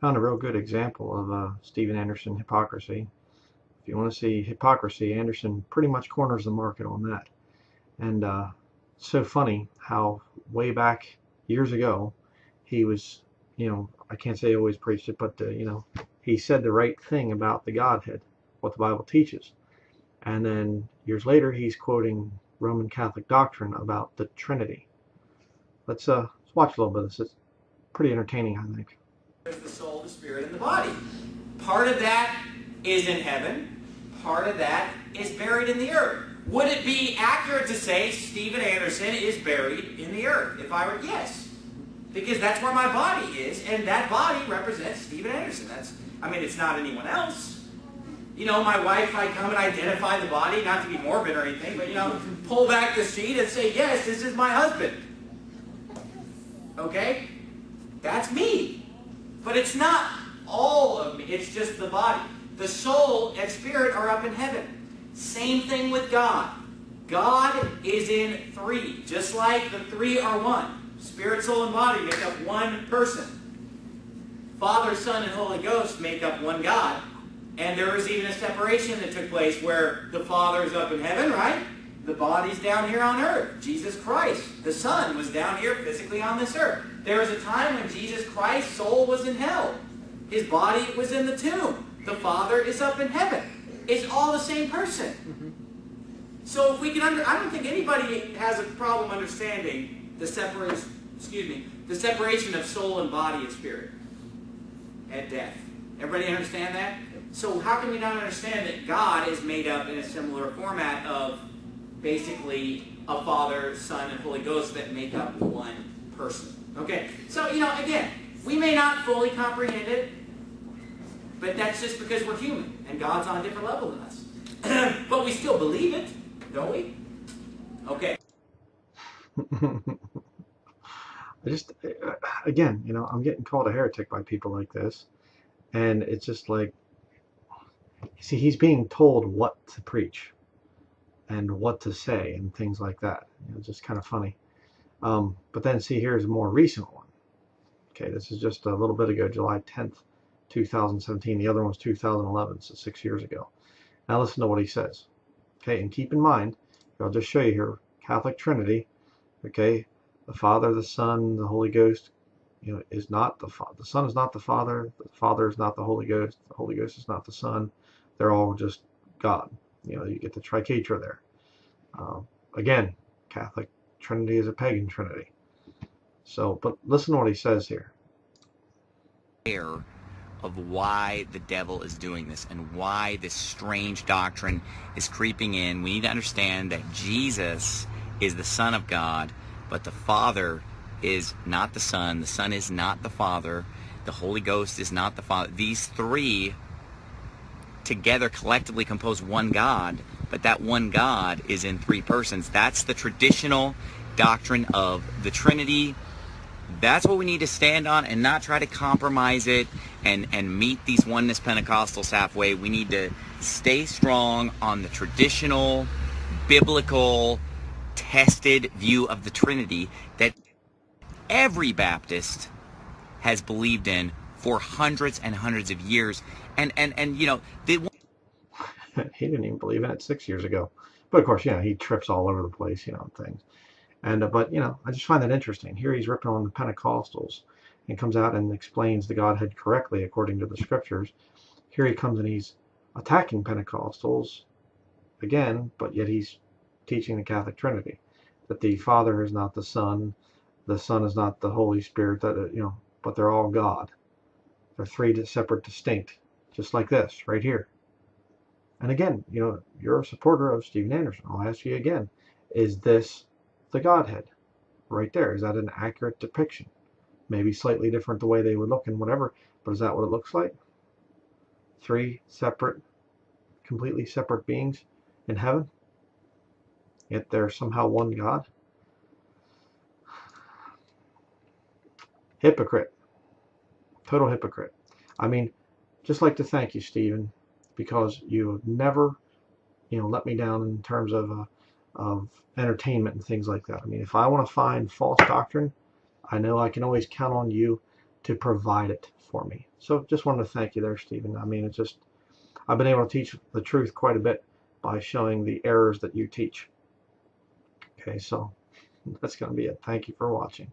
found a real good example of uh, Steven Anderson hypocrisy. If you want to see hypocrisy, Anderson pretty much corners the market on that. And uh, so funny how way back years ago he was, you know, I can't say he always preached it, but uh, you know, he said the right thing about the Godhead, what the Bible teaches. And then years later, he's quoting Roman Catholic doctrine about the Trinity. Let's uh, let's watch a little bit of this. It's pretty entertaining, I think. There's the soul, the spirit, and the body. Part of that is in heaven. Part of that is buried in the earth. Would it be accurate to say Steven Anderson is buried in the earth? If I were, yes. Because that's where my body is, and that body represents Steven Anderson. That's, I mean, it's not anyone else. You know, my wife, I come and identify the body, not to be morbid or anything, but, you know, pull back the sheet and say, yes, this is my husband. Okay? It's not all of me. It's just the body. The soul and spirit are up in heaven. Same thing with God. God is in three, just like the three are one. Spirit, soul, and body make up one person. Father, Son, and Holy Ghost make up one God. And there was even a separation that took place where the Father is up in heaven, right? The body's down here on earth. Jesus Christ, the Son, was down here physically on this earth. There was a time when Jesus Christ's soul was in hell. His body was in the tomb. The Father is up in heaven. It's all the same person. Mm-hmm. So if we can under, I don't think anybody has a problem understanding the separation, excuse me, the separation of soul and body and spirit at death. Everybody understand that? So how can we not understand that God is made up in a similar format of basically a Father, Son, and Holy Ghost that make up one person? Okay, so you know, again, we may not fully comprehend it, but that's just because we're human and God's on a different level than us. but we still believe it, don't we? Okay. I just, uh, again, you know, I'm getting called a heretic by people like this. And it's just like, see, he's being told what to preach and what to say and things like that. You know, it's just kind of funny. Um, but then, see, here's a more recent one. Okay, this is just a little bit ago, July 10th, 2017. The other one was 2011, so six years ago. Now listen to what he says. Okay, and keep in mind, I'll just show you here, Catholic Trinity, okay, the Father, the Son, the Holy Ghost, you know, is not the Father. The Son is not the Father. The Father is not the Holy Ghost. The Holy Ghost is not the Son. They're all just God. You know, you get the triquetra there. Uh, again, Catholic Trinity is a pagan Trinity. So, but listen to what he says here. Of why the devil is doing this and why this strange doctrine is creeping in. We need to understand that Jesus is the Son of God, but the Father is not the Son. The Son is not the Father. The Holy Ghost is not the Father. These three together collectively compose one God, but that one God is in three persons. That's the traditional doctrine of the Trinity. That's what we need to stand on and not try to compromise it and, and meet these oneness Pentecostals halfway. We need to stay strong on the traditional, biblical, tested view of the Trinity that every Baptist has believed in for hundreds and hundreds of years. And, and, and you know, they he didn't even believe in it six years ago. But of course, you know, he trips all over the place, you know, things. And uh, but you know, I just find that interesting. Here he's ripping on the Pentecostals, and comes out and explains the Godhead correctly according to the Scriptures. Here he comes and he's attacking Pentecostals again, but yet he's teaching the Catholic Trinity that the Father is not the Son, the Son is not the Holy Spirit. That uh, you know, but they're all God. They're three separate, distinct, just like this right here. And again, you know, you're a supporter of Steven Anderson. I'll ask you again: Is this the Godhead right there. Is that an accurate depiction? Maybe slightly different the way they would look and whatever, but is that what it looks like? Three separate, completely separate beings in heaven? Yet they're somehow one God? Hypocrite. Total hypocrite. I mean, just like to thank you, Steven, because you have never, you know, let me down in terms of uh, of entertainment and things like that. I mean, if I want to find false doctrine, I know I can always count on you to provide it for me. So just wanted to thank you there, Steven. I mean, it's just, I've been able to teach the truth quite a bit by showing the errors that you teach. Okay, so that's going to be it. Thank you for watching.